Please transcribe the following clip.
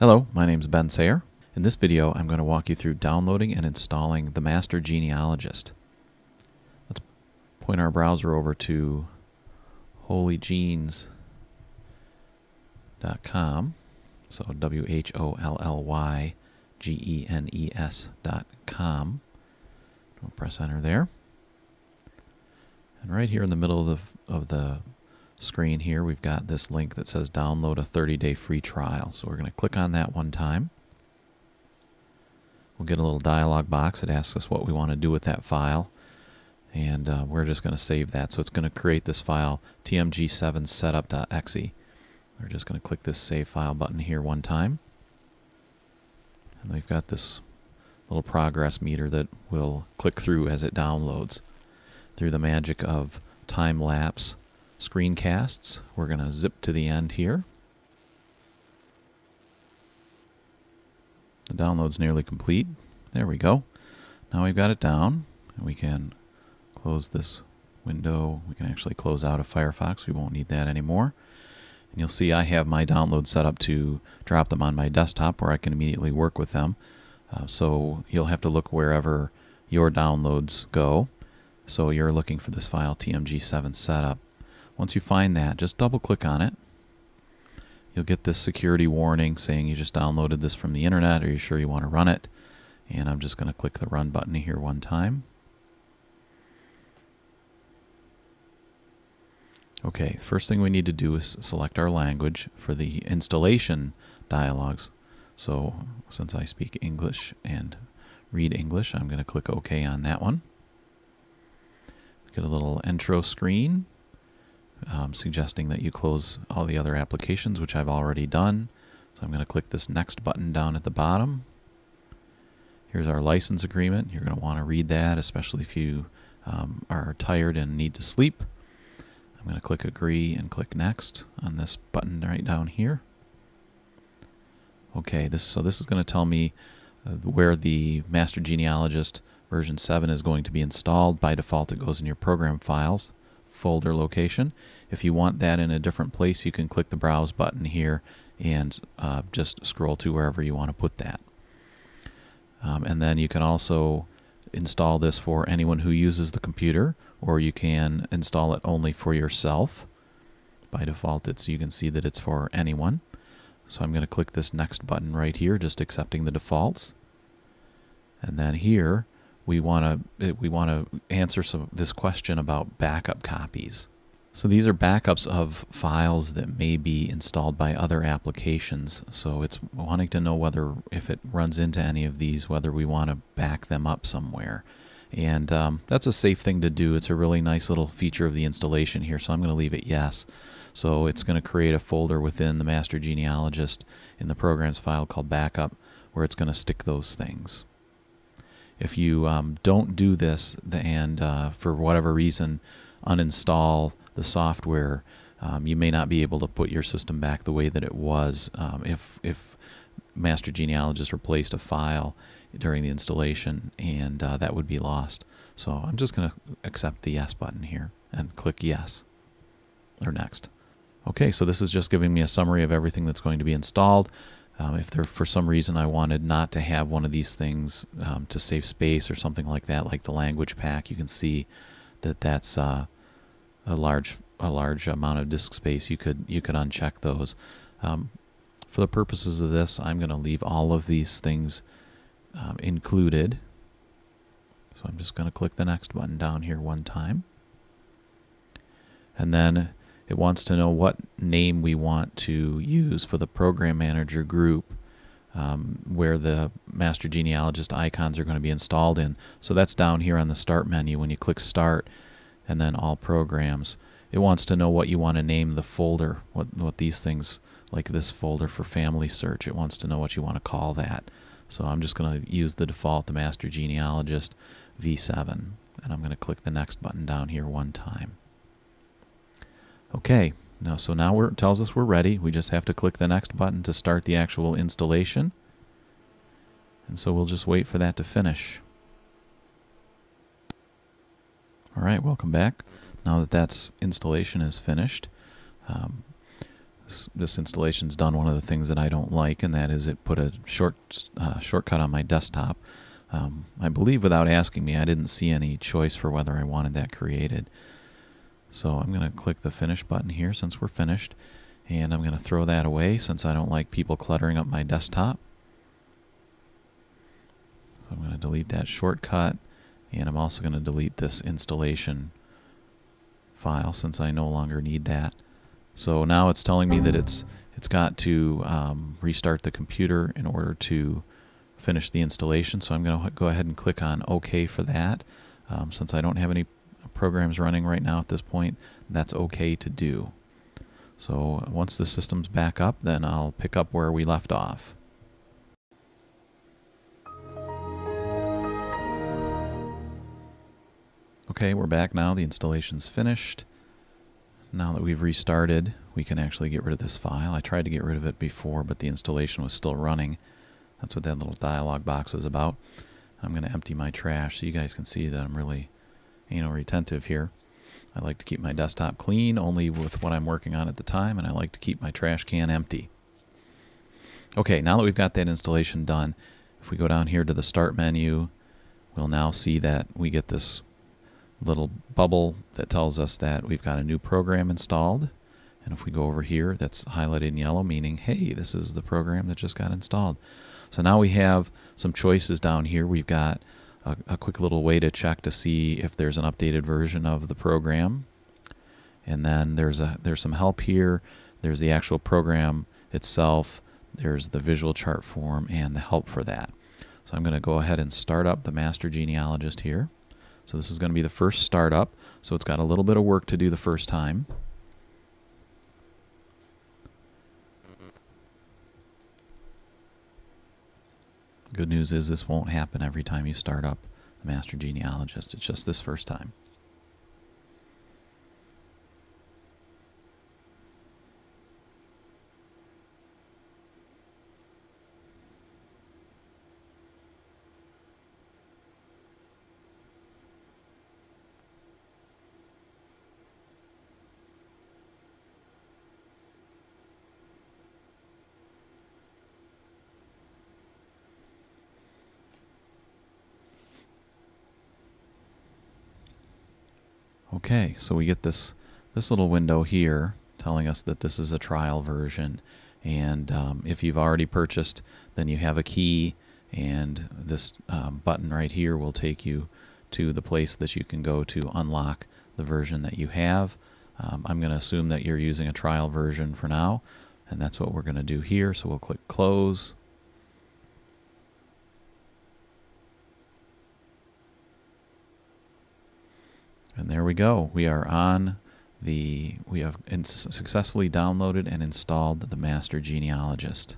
Hello, my name is Ben Sayer. In this video, I'm going to walk you through downloading and installing the Master Genealogist. Let's point our browser over to whollygenes.com. So W H O L L Y G E N E S dot com. Don't press enter there. And right here in the middle of the of the screen here, we've got this link that says download a 30-day free trial. So we're going to click on that one time. We'll get a little dialog box that asks us what we want to do with that file. And uh, we're just going to save that. So it's going to create this file, tmg7setup.exe. We're just going to click this Save File button here one time. And we've got this little progress meter that will click through as it downloads. Through the magic of time-lapse screencasts, we're going to zip to the end here. The download's nearly complete. There we go. Now we've got it down. And we can close this window. We can actually close out of Firefox. We won't need that anymore. And you'll see I have my download set up to drop them on my desktop where I can immediately work with them. Uh, so you'll have to look wherever your downloads go. So you're looking for this file tmg7 setup. Once you find that, just double click on it. You'll get this security warning saying you just downloaded this from the internet. Are you sure you want to run it? And I'm just going to click the run button here one time. Okay, first thing we need to do is select our language for the installation dialogues. So since I speak English and read English, I'm going to click OK on that one. Get a little intro screen um, suggesting that you close all the other applications, which I've already done. So I'm going to click this next button down at the bottom. Here's our license agreement. You're going to want to read that, especially if you um, are tired and need to sleep. I'm going to click agree and click next on this button right down here. Okay, this so this is going to tell me uh, where the Master Genealogist version 7 is going to be installed. By default, it goes in your program files folder location. If you want that in a different place, you can click the Browse button here and uh, just scroll to wherever you want to put that. Um, and then you can also install this for anyone who uses the computer, or you can install it only for yourself. By default, it's you can see that it's for anyone. So I'm going to click this next button right here, just accepting the defaults. And then here, we want to we want to answer some this question about backup copies. So these are backups of files that may be installed by other applications. So it's wanting to know whether if it runs into any of these, whether we want to back them up somewhere. And um, that's a safe thing to do. It's a really nice little feature of the installation here. So I'm going to leave it yes. So it's going to create a folder within the master genealogist in the programs file called backup where it's going to stick those things. If you um, don't do this and uh, for whatever reason uninstall the software, um, you may not be able to put your system back the way that it was um, if, if Master Genealogist replaced a file during the installation and uh, that would be lost. So I'm just going to accept the yes button here and click yes or next. Okay, so this is just giving me a summary of everything that's going to be installed. Um, if there, for some reason, I wanted not to have one of these things um, to save space or something like that, like the language pack, you can see that that's uh, a large a large amount of disk space. You could you could uncheck those. Um, for the purposes of this, I'm going to leave all of these things um, included. So I'm just going to click the next button down here one time. And then it wants to know what name we want to use for the program manager group um, where the master genealogist icons are going to be installed in. So that's down here on the start menu when you click start and then all programs. It wants to know what you want to name the folder, what, what these things, like this folder for family search, it wants to know what you want to call that. So I'm just going to use the default, the master genealogist V7, and I'm going to click the next button down here one time. Okay, now so now it tells us we're ready. We just have to click the next button to start the actual installation. And so we'll just wait for that to finish. All right, welcome back. Now that that's installation is finished, um, this, this installation's done one of the things that I don't like, and that is it put a short uh, shortcut on my desktop. Um, I believe without asking me, I didn't see any choice for whether I wanted that created. So I'm going to click the finish button here since we're finished, and I'm going to throw that away since I don't like people cluttering up my desktop. So I'm going to delete that shortcut, and I'm also going to delete this installation file since I no longer need that. So now it's telling me that it's it's got to um, restart the computer in order to finish the installation. So I'm going to go ahead and click on OK for that. Um, since I don't have any programs running right now at this point, that's OK to do. So once the system's back up, then I'll pick up where we left off. Okay, we're back now. The installation's finished. Now that we've restarted, we can actually get rid of this file. I tried to get rid of it before, but the installation was still running. That's what that little dialog box is about. I'm going to empty my trash so you guys can see that I'm really anal retentive here. I like to keep my desktop clean only with what I'm working on at the time, and I like to keep my trash can empty. Okay, now that we've got that installation done, if we go down here to the Start menu, we'll now see that we get this little bubble that tells us that we've got a new program installed. And if we go over here, that's highlighted in yellow, meaning, hey, this is the program that just got installed. So now we have some choices down here. We've got a, a quick little way to check to see if there's an updated version of the program. And then there's a there's some help here. There's the actual program itself. There's the visual chart form and the help for that. So I'm going to go ahead and start up the master genealogist here. So this is going to be the first startup. So it's got a little bit of work to do the first time. Good news is this won't happen every time you start up the master genealogist. It's just this first time. Okay, so we get this this little window here telling us that this is a trial version. And um, if you've already purchased then you have a key and this um, button right here will take you to the place that you can go to unlock the version that you have. Um, I'm going to assume that you're using a trial version for now and that's what we're going to do here. So we'll click close And there we go. We are on the, we have successfully downloaded and installed the Master Genealogist.